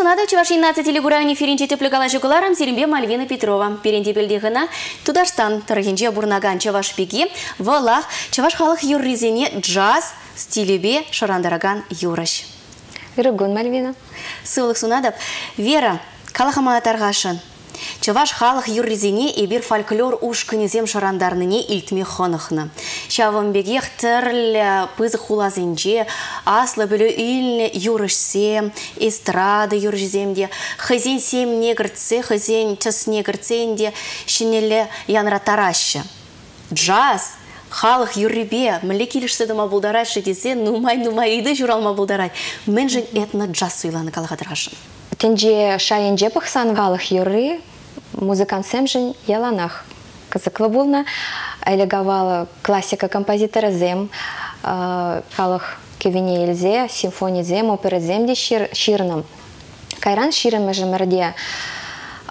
сунада чуваш 11 телегурайни феринче теплегала жугуларам сиримбе Мальвина Петрова. Перенде белдегіна Тудашстан тархинче бурнаган чаваш пеги валах чаваш халық юрризене джаз стилебе шарандараган юраш. Ирыгун Мальвина. Сывлық сунадап Вера калахама таргашын. Чаваш халық юрризене эбир фольклор уш кынезем шарандарныне илтме хонықны. Шавымбегех тірлі пызы хулазынже, аслы білі үйліне юрышсем, эстрада юржеземде, хызен сем негіртсе, хызен тыс негіртсенде, янра тарашы. Джаз, халық юррибе, мілі келішсі дыма бұлдарашы десе, нумай нумай иді журалма бұлдарай. Мен жын этно джаз суйланы калғадырғашын. Тенже шайынже пықсан ғалық юры, музыкант сэмжін яланах. Кызыклы болна, әлігавалы классика композитора зем, халық кевине елзе, симфония зем, опера земде шир, ширным. Кайран ширым жәмірде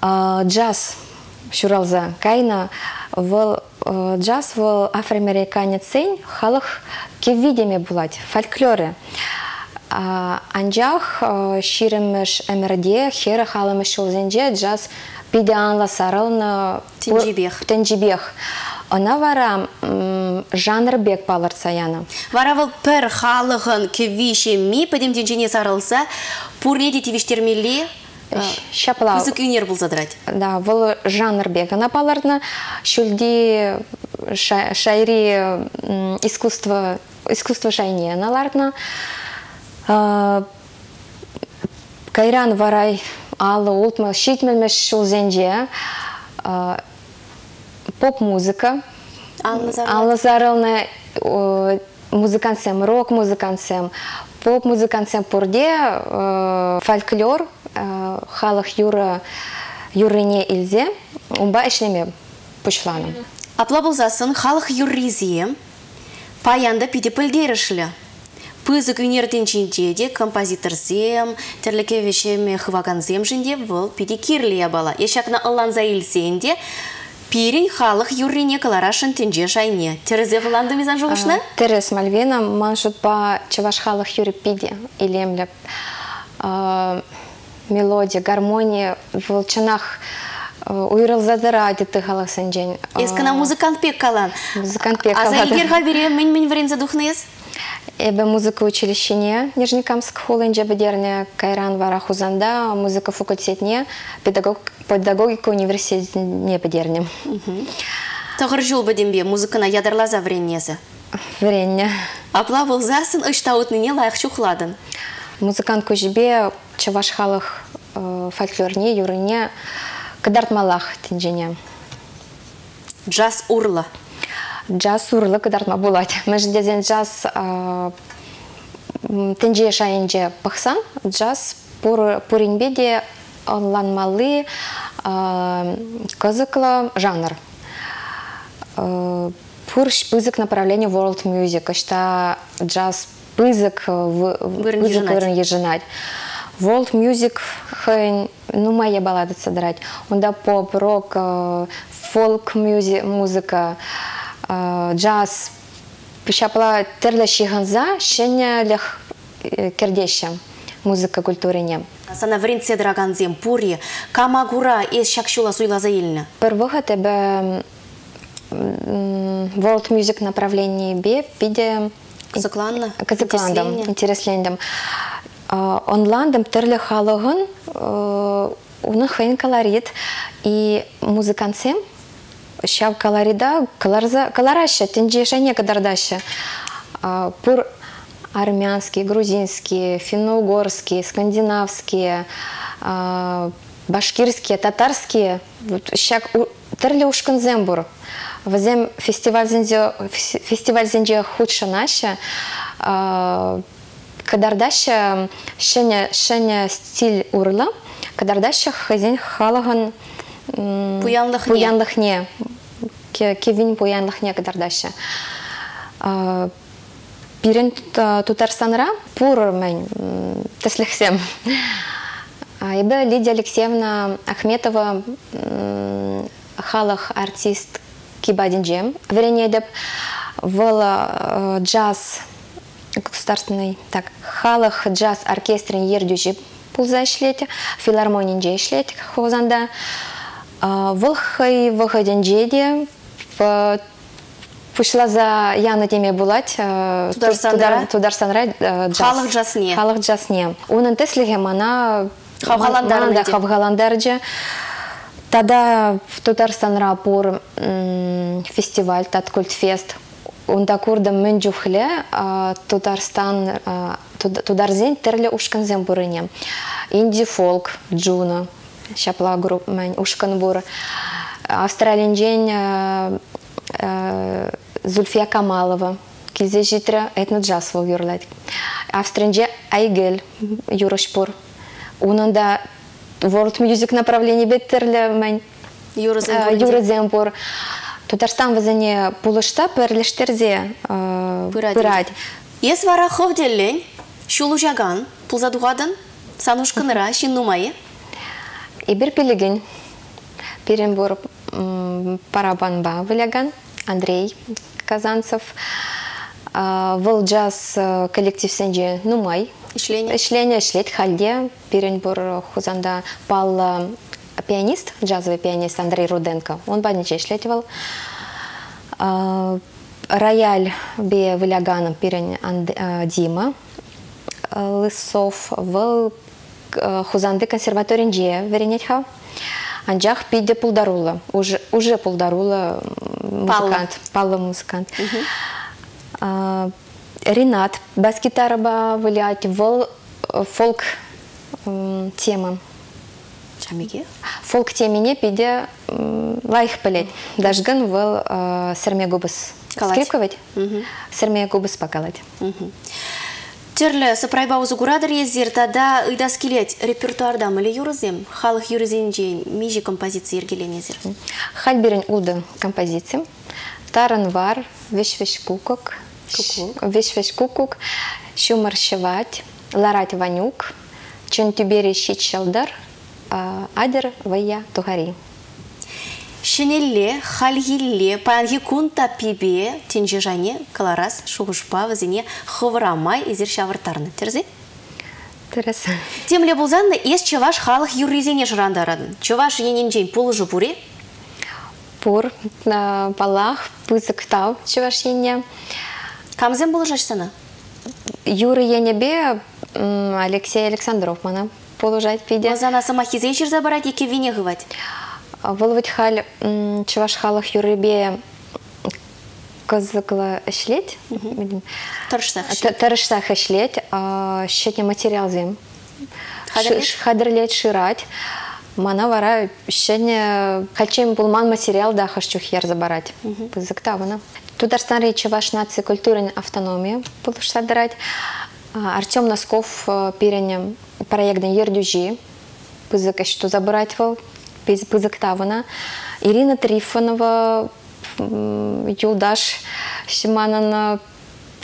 джаз шуралза кайна выл джаз выл афроамериканец сен халық кевидеме булать фольклоры. Анжақ ширіміш әмірде, хері халымыш шолзенже джаз биде анла сарылны Тенжибех. Тенжибех. Она вара жанр бек балыр саяны. Вара выл пір халығын кевише ми пәдем денжене сарылса, пурнеде тивиштермелі Шапла. Кызык үнер бұл задырать. Да, выл жанр балырны шүлді ша- шайри искусство, искусство шайне аналарны. Кайран варай алы ултма шитмелмеш шулзенже а, поп-музыка. Алла Зарыл. Алла Зарылны э, музыкантсем, рок-музыкантсем, поп-музыкантсем пурде фольклор халық юры юрыне илзе умба ишлеме пучланым. Апла болзасын халық юрризе, паянда пиде пілдерішлі. Пызык үнерден де композитор зем, терліке вешеме хываган зем жінде бұл пиде кирлия бала. Ешакна ылланза илсенде, пирин халық юррине каларашын тенже шайне. Терезе ғыланды мезан жоғышны? Терес Мальвина маншут па чаваш халық юры пиде илемлеп мелодия, гармония волчанах уйрыл задыра деті халық сенжен. Ескіна музыкант пек калан. Музыкант пек А за калады. егерға бере мен мен варен задухныз? Эбе музыка училищене Нижнекамск холынже бедерне Кайран вара хузанда музыка факультетне педагог педагогика университетне бедерне. Тағыр жол бәдембе музыкана ядырлаза вреннезі. Вренне. Апла болзасын ыштауытныне лайық чухладын. Музыкант көжбе чаваш халық э, фольклорне юрыне кыдартмалах тинжене. Джаз урлы. Джаз урлы кыдартма булат. Междезен джаз э, м, тенже шайынже пықсан, джаз пур, пуринбеде онланмалы кызыклы жанр. Э, Пурш пызык направление world music, что джаз пызык пызык вырын. World music ну моя баллада содрать. Онда поп, рок, фолк музыка, джаз. Пишапла терле шиганза, шеня лех э, кердеще музыка культурине. Сана врен седраган зем пури, камагура ес шакшула суйлаза еліні. Первого тебе world music направление бе пиде Кызыкланны. Кызыкландым, Интересленне. интереслендім. А, Онландым түрлі халығын, оны хейн колорит и музыкантсем, шав колорида, коларза, колораще, тенже шайне кадардаще. А, Пур армянские, грузинские, финно-угорские, скандинавские, а, башкирские, татарские, вот щак у- түрлі ушкынзем Вазем фестиваль зенде фестиваль зенде худша наша. Кадардаша шеня шеня стиль урла. Кадардаша хазин халаган Пуянлыхне. Ке- Кевин пуянлыхне кадардаша. Пирен тутарстанра пур мен теслихсем. Ебе Лидия Алексеевна Ахметова м, халық артист кибадинжем. Верение деп вала джаз государственный так халық джаз оркестрин ердюжи пулза ишлете, филармонинже ишлете хозанда. Выл хай выходенже де пушла за яны теме булать тударсанра джаз. Халық жасне. Халық жасне. Унын теслиге мана Хавгаландарны мана де. хавгаландарже. Тада Татарстанра пор фестиваль, тат культфест. Унда курдым мен жухле Татарстан Тударзен терле ушканзен бурыне. Инди фолк, Джуна, шапла групп мен ушкан бур. Австралиянжен Зульфия Камалова. Килзе житре этно джаз вол юрлайт. Австринже Айгел юрошпур. Унында World Music направление беттерле мен Юрызен Э, бурынде. Юры Земпур. Татарстан вазане пулышта перлештерзе Пырать. Ес вара ховделлен, шулу жаган, пулзадугадан, санушкыныра, шин нумайы. И бир пилигин. Перенбур парабанба выляган. Андрей Казанцев. Э, Выл джаз э, коллектив сенже нумай. Ишление. Ишление ишлет халде. Перенбур хузанда пал пианист, джазовый пианист Андрей Руденко. Он бадниче ишлетивал. Э, Рояль бе выляганом перен э, Дима э, Лысов в Хузанды консерваторинже веренетха. Анжах пиде пулдарула. Уже, уже пулдарула музыкант. Палла музыкант. Ренат бас-гитара ба вылять в э, фолк тема. Чамиге. Фолк темине пиде лайх пелет. Дажган в э, серме губыс. Скрипковать? Мгм. Серме губыс покалать. Терлі сыпрайба узугурадыр ездер, тада ыдас келет репертуарда мілі юрызем, халық юрызенже меже композиция ергеленезер. Хальберин улды композиция. Таран вар, веш-веш кукок. Кукук. Веш-веш кукук. Шумаршевать. Ларать ванюк. Чун тюбери щит шалдар. Адер вая тугари. Шинелле, хальгилле, панги кун тапибе, тенже жане, каларас, шуғышпа, вазине, хывырамай, изер шавыртарны. Терзе? Интересно. Темле булзанны ес чеваш халық юрризене жырандарадын. Чеваш ененжен пулыжы буре, Пур на палах пызык тау чувашине. камзен булыжашсана. Юры енебе Алексей Александров мана полужать пиде. Вазана сама хизен шерза барать, еке вине гывать. Воловать халь чуваш халах юрыбе кызыкла эшлеть. Тұрышсақ. Т- Тарышсах эшлеть, а, щетне материал зем. Хадырлеть, ширать. Мана вара щетне хачем булман материал да хашчух яр забарать. Пызыктавана. Тударстан речи ваш нации культурен автономия полушса дарать. Артем Носков э, перенем проект Ердюжи. Пызык что забирать вол. Пызыктавана. Ирина Трифонова Юлдаш Шиманана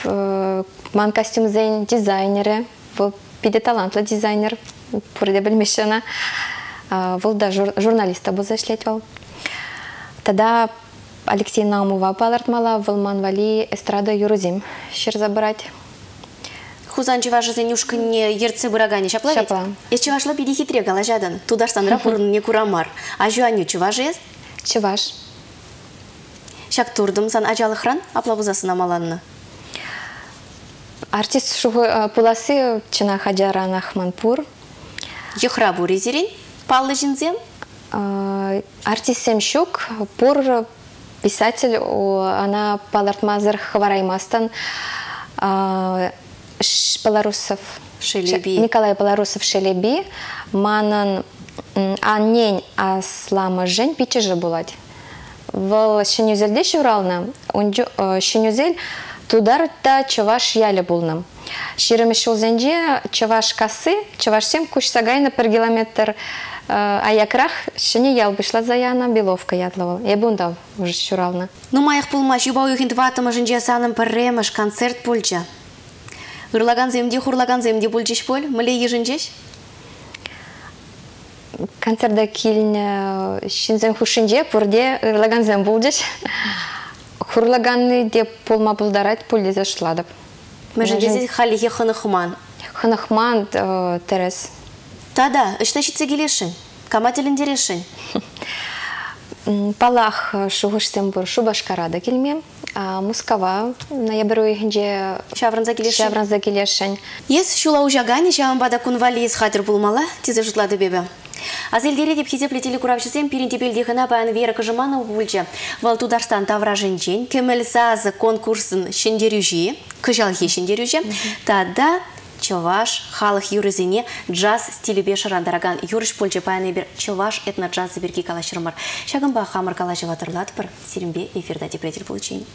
э, ман костюм зейн дизайнеры. В пиде талантлы дизайнер пурде білмешіна вол да жур, журналиста бұл зашлет вол. Тогда Алексей Наумова палартмала вылман вали эстрада юрузим. Шер забрать. Хузан чеваш зенюшка не ерце бұрагане шаплавет. Шапла. Ес чевашла биде хитре галажадан. Тударстан рапурын не курамар. А жуаню чеваш ес? чеваш Шак турдым сан ажалы хран аплабузасына маланны. артист шуғы пуласы чына хаджара нахманпур Ехра бури зерен, паллы жинзем. Артист Семщук, пур писатель, она палартмазыр хвараймастан Ш- Белорусов. Шелеби. Николай Белорусов Шелеби, манан м, аннень аслама жень пичеже булать. В Шенюзельде шурална, Шенюзель тудар та чаваш яле булнам. Ширами шулзенже чаваш касы, чаваш сем куш сагайна per километр э, а якрах шене ял бышла заяна беловка ятлавал. Я бунда уже шурална. Ну маях пулмаш юбау юхин тватыма жинже саным пырремыш концерт пульча. Ырлаган земде, хурлаган земде пульчиш пол, міле ежінжеш? Концерда килне шинзен хушинже пурде лаганзен булдеш. Хурлаганны деп полма булдарать пульде зашладып. Мәжін жезе халихе хыны хыман. Ханахман э, Терес. Тада, ішті шитсе келешін. Кама тіліндерешін. Палах шуғышсем бұр Шубашкарада келме. А, Мускава ноябрь үйінде Шаврынза келешін. Шавранза келешін. Ес шула ужагани шамбада кунвали ес хатыр булмала, тизе жутлады бебе. Азелдере деп хизепле телекуравшысем пиринтепелдихына баян Вера Кожыманова бульча. Вал Тударстан тавра женчен, кемел сазы конкурсын шендерюжи, кыжалхи шендерюжи. Тада Чаваш халық юрызине джаз стилебе шарандараган юрыш польче паяны бир чаваш этно джаз берги калашырмар. Шагымба хамыр калашыва тұрлады бір сирімбе эфирда депретел получейін.